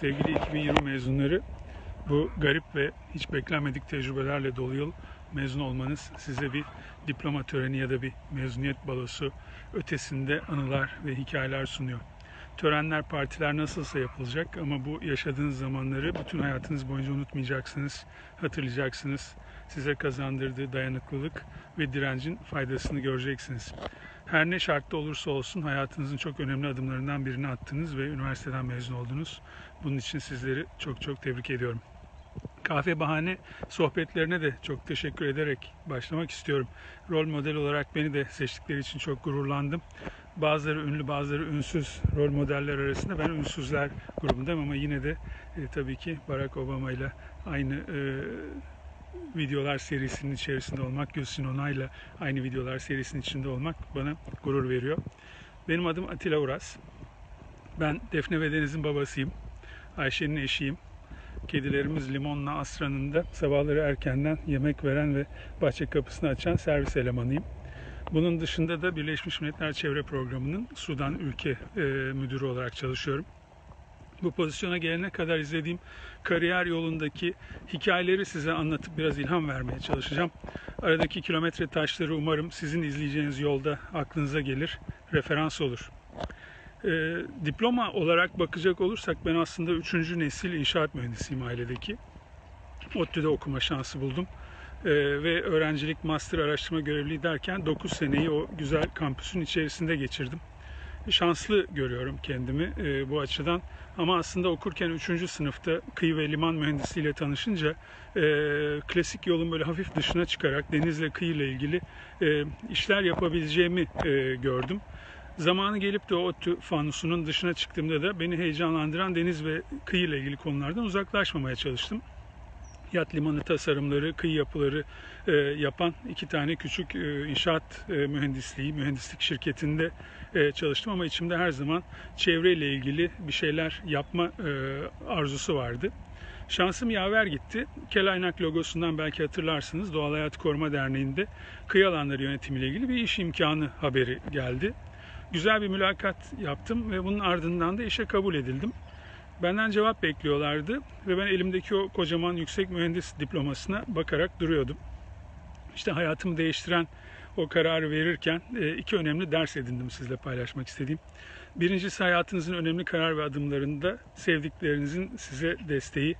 Sevgili 2020 mezunları, bu garip ve hiç beklenmedik tecrübelerle dolu yıl mezun olmanız size bir diploma töreni ya da bir mezuniyet balosu ötesinde anılar ve hikayeler sunuyor. Törenler, partiler nasılsa yapılacak ama bu yaşadığınız zamanları bütün hayatınız boyunca unutmayacaksınız, hatırlayacaksınız. Size kazandırdığı dayanıklılık ve direncin faydasını göreceksiniz. Her ne şartta olursa olsun hayatınızın çok önemli adımlarından birini attınız ve üniversiteden mezun oldunuz. Bunun için sizleri çok çok tebrik ediyorum. Kahve Bahane sohbetlerine de çok teşekkür ederek başlamak istiyorum. Rol model olarak beni de seçtikleri için çok gururlandım. Bazıları ünlü, bazıları ünsüz rol modeller arasında ben ünsüzler grubundayım ama yine de e, tabii ki Barack Obama ile aynı e, videolar serisinin içerisinde olmak, Gülsün Onay'la aynı videolar serisinin içinde olmak bana gurur veriyor. Benim adım Atilla Uras. Ben Defne ve Deniz'in babasıyım. Ayşe'nin eşiyim. Kedilerimiz Limon'la Asra'nın da sabahları erkenden yemek veren ve bahçe kapısını açan servis elemanıyım. Bunun dışında da Birleşmiş Milletler Çevre Programı'nın Sudan ülke e, müdürü olarak çalışıyorum. Bu pozisyona gelene kadar izlediğim kariyer yolundaki hikayeleri size anlatıp biraz ilham vermeye çalışacağım. Aradaki kilometre taşları umarım sizin izleyeceğiniz yolda aklınıza gelir, referans olur. E, diploma olarak bakacak olursak ben aslında 3. nesil inşaat mühendisiyim ailedeki. ODTÜ'de okuma şansı buldum. E, ve öğrencilik, master araştırma görevliliği derken 9 seneyi o güzel kampüsün içerisinde geçirdim. Şanslı görüyorum kendimi e, bu açıdan. Ama aslında okurken 3. sınıfta kıyı ve liman mühendisliğiyle tanışınca e, klasik yolun böyle hafif dışına çıkarak denizle kıyıyla ilgili e, işler yapabileceğimi e, gördüm. Zamanı gelip de o ODTÜ fanusunun dışına çıktığımda da beni heyecanlandıran deniz ve kıyı ile ilgili konulardan uzaklaşmamaya çalıştım. Yat limanı tasarımları, kıyı yapıları e, yapan iki tane küçük e, inşaat e, mühendisliği, mühendislik şirketinde e, çalıştım ama içimde her zaman çevreyle ilgili bir şeyler yapma e, arzusu vardı. Şansım yaver gitti. Kelaynak logosundan belki hatırlarsınız Doğal Hayat Koruma Derneği'nde kıyı alanları yönetimiyle ilgili bir iş imkanı haberi geldi. Güzel bir mülakat yaptım ve bunun ardından da işe kabul edildim. Benden cevap bekliyorlardı ve ben elimdeki o kocaman yüksek mühendis diplomasına bakarak duruyordum. İşte hayatımı değiştiren o kararı verirken e, iki önemli ders edindim sizle paylaşmak istediğim. Birincisi hayatınızın önemli karar ve adımlarında sevdiklerinizin size desteği.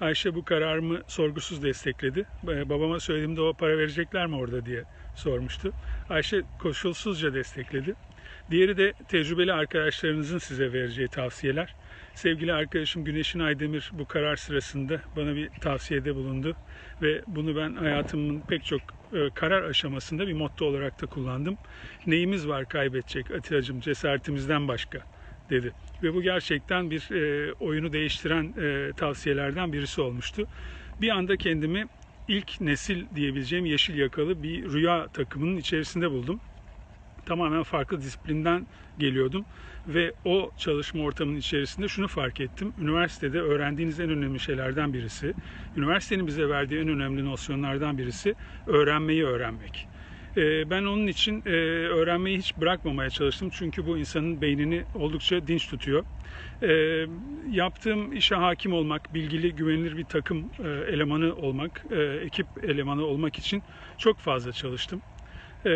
Ayşe bu kararımı sorgusuz destekledi. E, babama söylediğimde o para verecekler mi orada diye sormuştu. Ayşe koşulsuzca destekledi. Diğeri de tecrübeli arkadaşlarınızın size vereceği tavsiyeler. Sevgili arkadaşım Güneşin Aydemir bu karar sırasında bana bir tavsiyede bulundu ve bunu ben hayatımın pek çok e, karar aşamasında bir motto olarak da kullandım. Neyimiz var kaybedecek Atilla'cığım cesaretimizden başka dedi. Ve bu gerçekten bir e, oyunu değiştiren e, tavsiyelerden birisi olmuştu. Bir anda kendimi ilk nesil diyebileceğim yeşil yakalı bir rüya takımının içerisinde buldum tamamen farklı disiplinden geliyordum ve o çalışma ortamının içerisinde şunu fark ettim. Üniversitede öğrendiğiniz en önemli şeylerden birisi, üniversitenin bize verdiği en önemli nosyonlardan birisi öğrenmeyi öğrenmek. Ben onun için öğrenmeyi hiç bırakmamaya çalıştım. Çünkü bu insanın beynini oldukça dinç tutuyor. Yaptığım işe hakim olmak, bilgili, güvenilir bir takım elemanı olmak, ekip elemanı olmak için çok fazla çalıştım. Ee,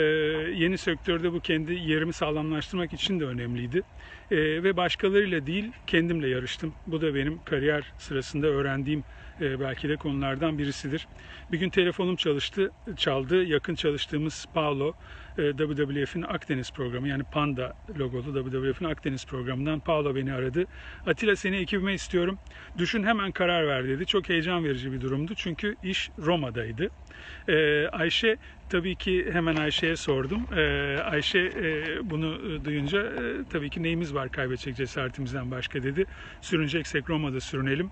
yeni sektörde bu kendi yerimi sağlamlaştırmak için de önemliydi. Ee, ve başkalarıyla değil kendimle yarıştım. Bu da benim kariyer sırasında öğrendiğim e, belki de konulardan birisidir. Bir gün telefonum çalıştı, çaldı. Yakın çalıştığımız Paolo, e, WWF'in Akdeniz programı yani Panda logolu WWF'in Akdeniz programından Paolo beni aradı. Atilla seni ekibime istiyorum. Düşün hemen karar ver dedi. Çok heyecan verici bir durumdu çünkü iş Roma'daydı. E, Ayşe tabii ki hemen Ayşe'ye sordum. Ayşe bunu duyunca tabii ki neyimiz var kaybedecek cesaretimizden başka dedi. Sürüneceksek Roma'da sürünelim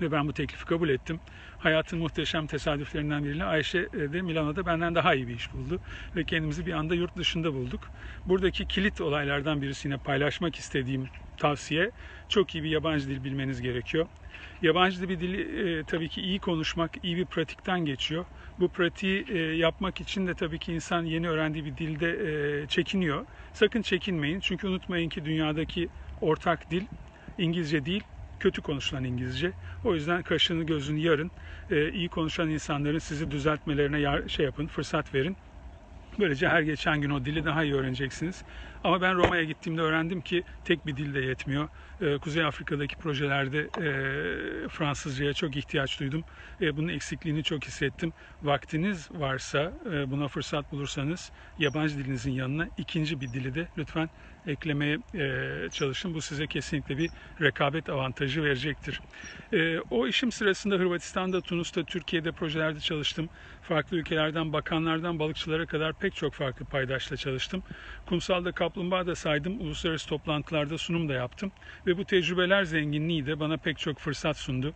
ve ben bu teklifi kabul ettim. Hayatın muhteşem tesadüflerinden biriyle Ayşe de Milano'da benden daha iyi bir iş buldu ve kendimizi bir anda yurt dışında bulduk. Buradaki kilit olaylardan birisi yine paylaşmak istediğim tavsiye çok iyi bir yabancı dil bilmeniz gerekiyor. Yabancı bir dili e, tabii ki iyi konuşmak, iyi bir pratikten geçiyor. Bu pratiği e, yapmak için de tabii ki insan yeni öğrendiği bir dilde e, çekiniyor. Sakın çekinmeyin çünkü unutmayın ki dünyadaki ortak dil İngilizce değil, kötü konuşulan İngilizce. O yüzden kaşını gözünü yarın. E, iyi konuşan insanların sizi düzeltmelerine yar- şey yapın, fırsat verin. Böylece her geçen gün o dili daha iyi öğreneceksiniz. Ama ben Roma'ya gittiğimde öğrendim ki tek bir dil de yetmiyor. Ee, Kuzey Afrika'daki projelerde e, Fransızcaya çok ihtiyaç duydum. E, bunun eksikliğini çok hissettim. Vaktiniz varsa, e, buna fırsat bulursanız yabancı dilinizin yanına ikinci bir dili de lütfen eklemeye e, çalışın. Bu size kesinlikle bir rekabet avantajı verecektir. E, o işim sırasında Hırvatistan'da, Tunus'ta, Türkiye'de projelerde çalıştım. Farklı ülkelerden, bakanlardan, balıkçılara kadar pek çok farklı paydaşla çalıştım. Kumsalda kaplumbağa da saydım. Uluslararası toplantılarda sunum da yaptım. Ve bu tecrübeler zenginliği de bana pek çok fırsat sundu.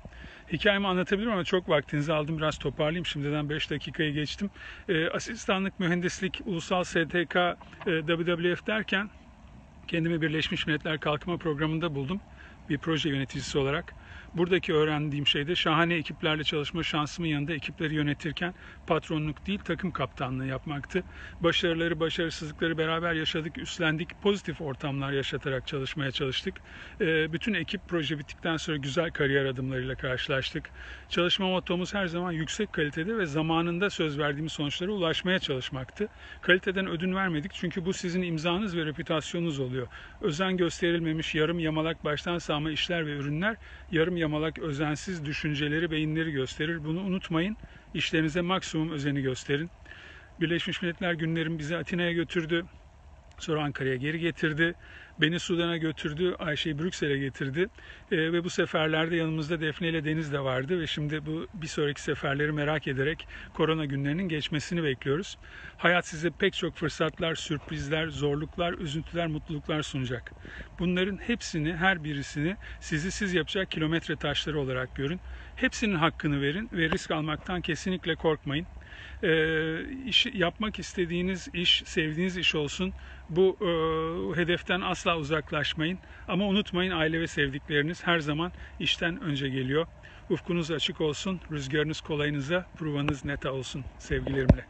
Hikayemi anlatabilirim ama çok vaktinizi aldım. Biraz toparlayayım. Şimdiden 5 dakikayı geçtim. E, asistanlık, mühendislik, ulusal STK, e, WWF derken kendimi Birleşmiş Milletler Kalkınma Programı'nda buldum bir proje yöneticisi olarak. Buradaki öğrendiğim şey de şahane ekiplerle çalışma şansımın yanında ekipleri yönetirken patronluk değil takım kaptanlığı yapmaktı. Başarıları, başarısızlıkları beraber yaşadık, üstlendik, pozitif ortamlar yaşatarak çalışmaya çalıştık. Ee, bütün ekip proje bittikten sonra güzel kariyer adımlarıyla karşılaştık. Çalışma mottomuz her zaman yüksek kalitede ve zamanında söz verdiğimiz sonuçlara ulaşmaya çalışmaktı. Kaliteden ödün vermedik çünkü bu sizin imzanız ve reputasyonunuz oluyor. Özen gösterilmemiş yarım yamalak baştan sağma işler ve ürünler yarım yamalak özensiz düşünceleri, beyinleri gösterir. Bunu unutmayın. İşlerinize maksimum özeni gösterin. Birleşmiş Milletler günlerim bizi Atina'ya götürdü. Sonra Ankara'ya geri getirdi. Beni Sudan'a götürdü. Ayşe'yi Brüksel'e getirdi. Ee, ve bu seferlerde yanımızda Defne ile Deniz de vardı. Ve şimdi bu bir sonraki seferleri merak ederek korona günlerinin geçmesini bekliyoruz. Hayat size pek çok fırsatlar, sürprizler, zorluklar, üzüntüler, mutluluklar sunacak. Bunların hepsini, her birisini sizi siz yapacak kilometre taşları olarak görün. Hepsinin hakkını verin ve risk almaktan kesinlikle korkmayın e, iş yapmak istediğiniz iş, sevdiğiniz iş olsun. Bu e, hedeften asla uzaklaşmayın. Ama unutmayın aile ve sevdikleriniz her zaman işten önce geliyor. Ufkunuz açık olsun, rüzgarınız kolayınıza, provanız neta olsun sevgilerimle.